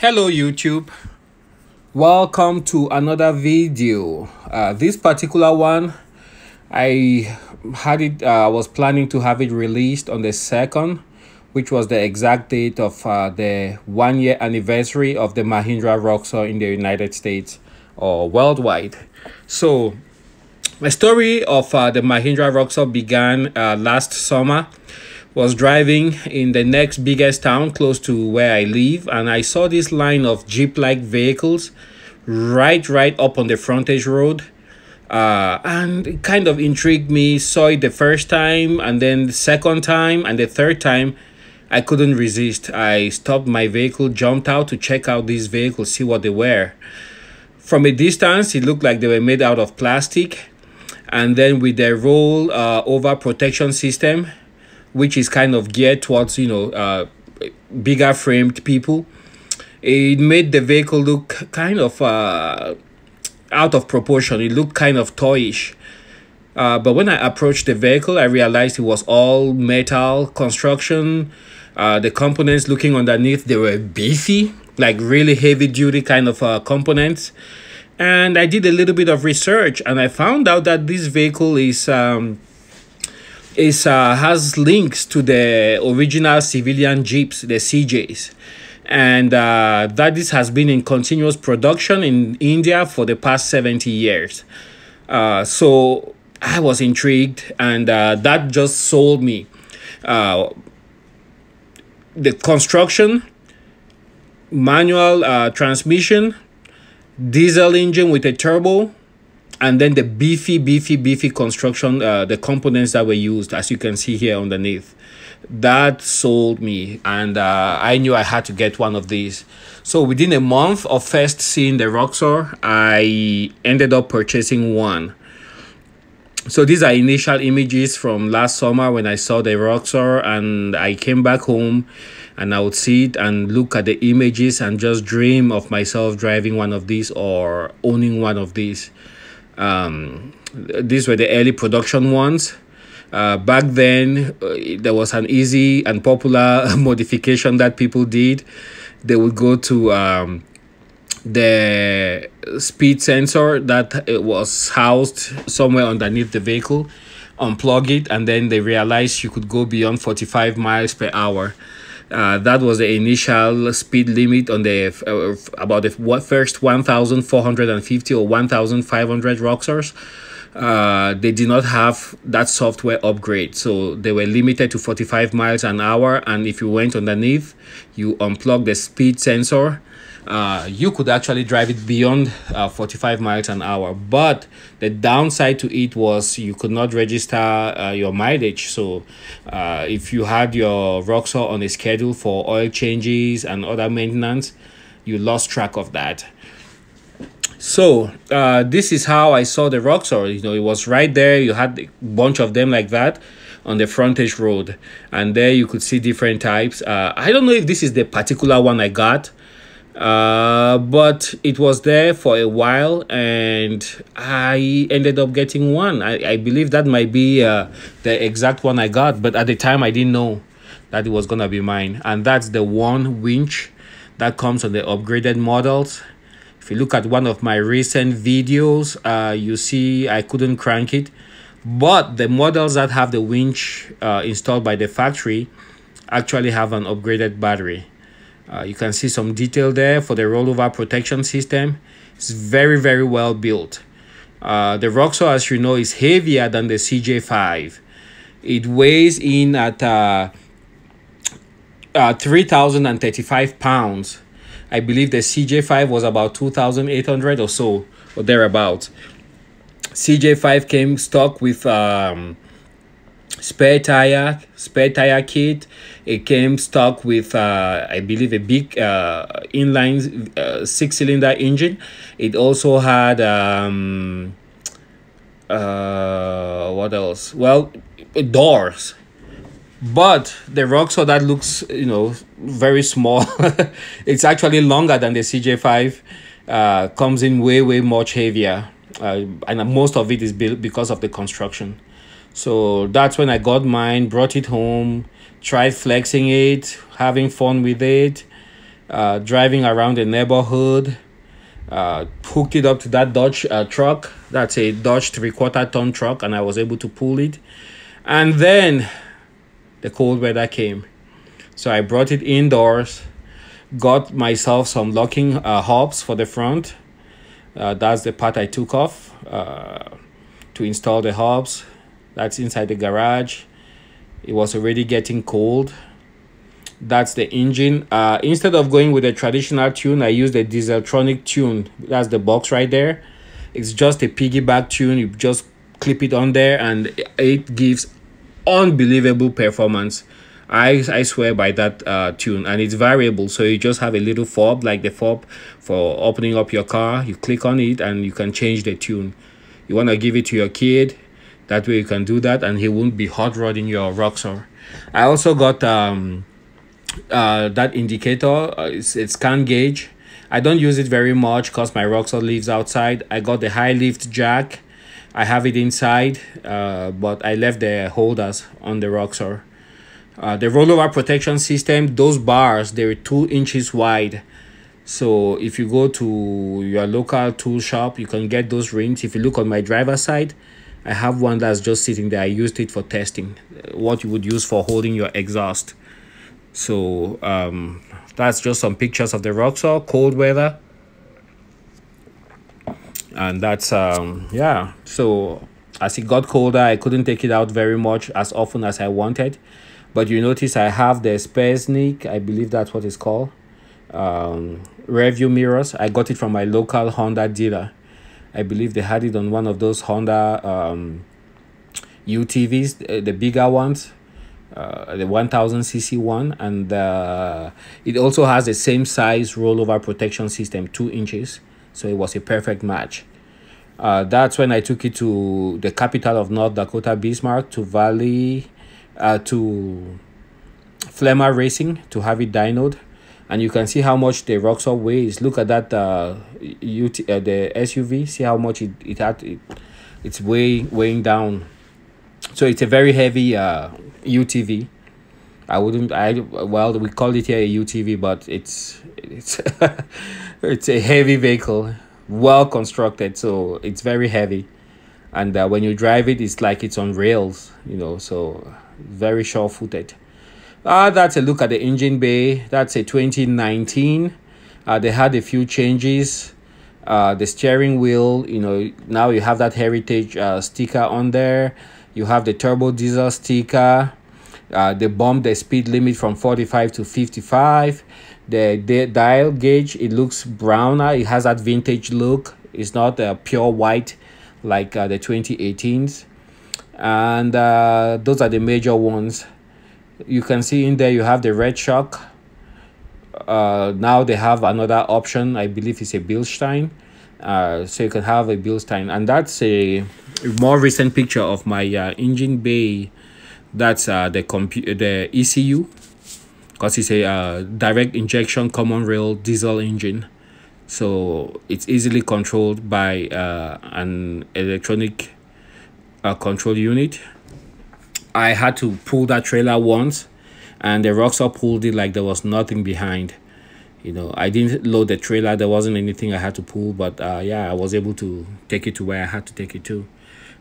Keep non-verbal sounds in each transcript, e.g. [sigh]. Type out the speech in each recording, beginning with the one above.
Hello YouTube. Welcome to another video. Uh, this particular one, I had it, uh, I was planning to have it released on the 2nd, which was the exact date of uh, the one year anniversary of the Mahindra Roxor in the United States or worldwide. So, my story of uh, the Mahindra Roxor began uh, last summer was driving in the next biggest town close to where I live and I saw this line of Jeep-like vehicles right right up on the frontage road. Uh, and it kind of intrigued me. Saw it the first time and then the second time and the third time I couldn't resist. I stopped my vehicle jumped out to check out these vehicles see what they were. From a distance it looked like they were made out of plastic and then with their roll uh, over protection system which is kind of geared towards you know uh, bigger framed people it made the vehicle look kind of uh, out of proportion. It looked kind of toyish. Uh, but when i approached the vehicle i realized it was all metal construction. Uh, the components looking underneath they were beefy like really heavy duty kind of uh, components. And i did a little bit of research and i found out that this vehicle is um, is uh, has links to the original civilian jeeps, the CJs, and uh, that this has been in continuous production in India for the past 70 years. Uh, so I was intrigued, and uh, that just sold me. Uh, the construction, manual uh, transmission, diesel engine with a turbo, and then the beefy beefy beefy construction uh, the components that were used as you can see here underneath that sold me. And uh, i knew i had to get one of these. So within a month of first seeing the roxor i ended up purchasing one. So these are initial images from last summer when i saw the roxor and i came back home and i would see it and look at the images and just dream of myself driving one of these or owning one of these um, these were the early production ones. Uh, back then, uh, there was an easy and popular [laughs] modification that people did. They would go to um, the speed sensor that was housed somewhere underneath the vehicle, unplug it, and then they realized you could go beyond 45 miles per hour. Uh, that was the initial speed limit on the uh, about the first 1450 or 1500 Roxors. Uh, they did not have that software upgrade, so they were limited to 45 miles an hour. And if you went underneath, you unplug the speed sensor uh, you could actually drive it beyond uh, 45 miles an hour but the downside to it was you could not register uh, your mileage. So uh, if you had your Roxor on a schedule for oil changes and other maintenance you lost track of that. So uh, this is how I saw the Roxor. You know it was right there. You had a bunch of them like that on the frontage road. And there you could see different types. Uh, I don't know if this is the particular one I got uh, but it was there for a while and I ended up getting one. I, I believe that might be uh, the exact one I got, but at the time I didn't know that it was going to be mine. And that's the one winch that comes on the upgraded models. If you look at one of my recent videos, uh, you see I couldn't crank it. But the models that have the winch uh, installed by the factory actually have an upgraded battery. Uh, you can see some detail there for the rollover protection system. It's very, very well built. Uh, the Roxor, as you know, is heavier than the CJ5. It weighs in at uh, uh, 3,035 pounds. I believe the CJ5 was about 2,800 or so, or thereabouts. CJ5 came stock with um, spare tire spare tire kit. It came stock with uh, i believe a big uh, inline uh, six cylinder engine. It also had um uh what else? Well doors. But the Roxor that looks you know very small. [laughs] It's actually longer than the cj5 uh comes in way way much heavier. Uh, and most of it is built because of the construction so that's when I got mine, brought it home, tried flexing it, having fun with it. uh, driving around the neighborhood uh, hooked it up to that Dodge uh, truck. That's a Dodge three quarter ton truck, and I was able to pull it. And then the cold weather came. So I brought it indoors, got myself some locking uh, hubs for the front. Uh, that's the part I took off uh, to install the hubs. That's inside the garage. It was already getting cold. That's the engine. Uh instead of going with a traditional tune i used a dieseltronic tune. That's the box right there. It's just a piggyback tune. You just clip it on there and it gives unbelievable performance. I i swear by that uh tune. And it's variable. So you just have a little fob like the fob for opening up your car. You click on it and you can change the tune. You want to give it to your kid that way you can do that and he won't be hot rodding your roxor i also got um uh, that indicator. Uh, it's, it's can gauge. I don't use it very much because my roxor lives outside. I got the high lift jack. I have it inside uh, but i left the holders on the roxor uh, the rollover protection system those bars they're two inches wide. So if you go to your local tool shop you can get those rings. If you look on my driver's side i have one that's just sitting there i used it for testing what you would use for holding your exhaust so um, that's just some pictures of the Roxor cold weather. And that's, um, yeah. So as it got colder, I couldn't take it out very much as often as I wanted. But you notice I have the Spesnik, I believe that's what it's called. Um, review mirrors. I got it from my local Honda dealer. I believe they had it on one of those Honda um, UTVs, the bigger ones uh, the 1000cc one and uh, it also has the same size rollover protection system two inches so it was a perfect match. Uh, that's when I took it to the capital of North Dakota Bismarck to Valley uh, to Flemmer Racing to have it dynoed and you can see how much the Roxor weighs look at that uh, UT, uh, the SUV see how much it, it had it, it's weighing weighing down so it's a very heavy uh UTV. I wouldn't. I well, we call it here a UTV, but it's it's [laughs] it's a heavy vehicle, well constructed, so it's very heavy, and uh, when you drive it, it's like it's on rails, you know. So very sure footed. Ah, uh, that's a look at the engine bay. That's a twenty nineteen. Uh, they had a few changes. Uh, the steering wheel, you know, now you have that heritage uh, sticker on there. You have the turbo diesel sticker. Uh, they bumped the speed limit from 45 to 55. The, the dial gauge, it looks browner. It has that vintage look. It's not a pure white like uh, the 2018s. And uh, those are the major ones. You can see in there you have the red shock. Uh, now they have another option. I believe it's a Bilstein. Uh, so you can have a Bilstein. And that's a more recent picture of my uh, engine bay that's uh, the compu the ECU because it's a uh, direct injection common rail diesel engine so it's easily controlled by uh, an electronic uh, control unit I had to pull that trailer once and the Roxor pulled it like there was nothing behind you know I didn't load the trailer there wasn't anything I had to pull but uh, yeah I was able to take it to where I had to take it to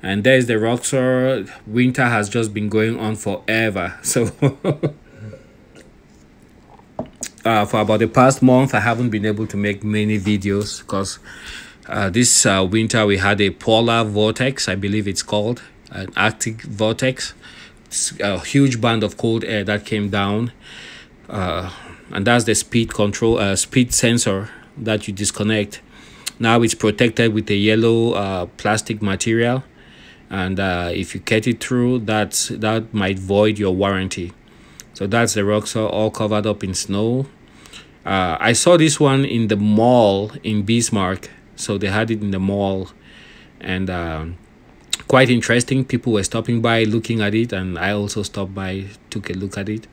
and there's the Roxor. Winter has just been going on forever. [laughs] So uh, for about the past month, I haven't been able to make many videos because uh, this uh, winter we had a polar vortex, I believe it's called, an Arctic vortex. A huge band of cold air that came down. Uh, and that's the speed control, uh, speed sensor that you disconnect. Now it's protected with a yellow uh, plastic material and uh, if you get it through that's that might void your warranty so that's the Roxor all covered up in snow uh, I saw this one in the mall in Bismarck so they had it in the mall and uh, quite interesting. People were stopping by looking at it and I also stopped by took a look at it.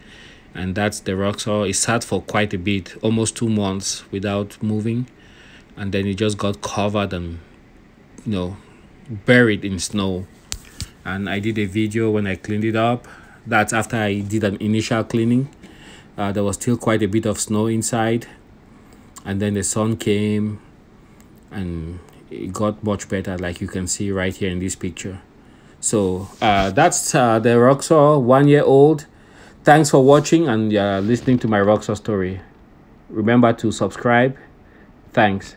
And that's the rock Roxor it sat for quite a bit almost two months without moving. And then it just got covered and you know buried in snow. And I did a video when I cleaned it up. That's after I did an initial cleaning. Uh, there was still quite a bit of snow inside. And then the sun came and it got much better like you can see right here in this picture. So uh, that's uh, the Roxor one year old. Thanks for watching and uh, listening to my Roxor story. Remember to subscribe. Thanks